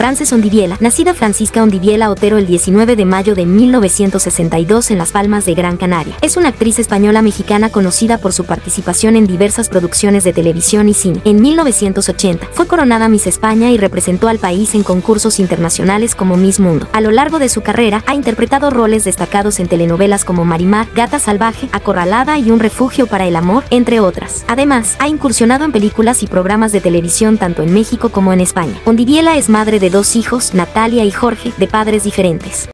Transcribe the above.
Frances Ondiviela, nacida Francisca Ondiviela Otero el 19 de mayo de 1962 en Las Palmas de Gran Canaria. Es una actriz española mexicana conocida por su participación en diversas producciones de televisión y cine. En 1980 fue coronada Miss España y representó al país en concursos internacionales como Miss Mundo. A lo largo de su carrera ha interpretado roles destacados en telenovelas como Marimar, Gata Salvaje, Acorralada y Un Refugio para el Amor, entre otras. Además, ha incursionado en películas y programas de televisión tanto en México como en España. Ondiviela es madre de dos hijos, Natalia y Jorge, de padres diferentes.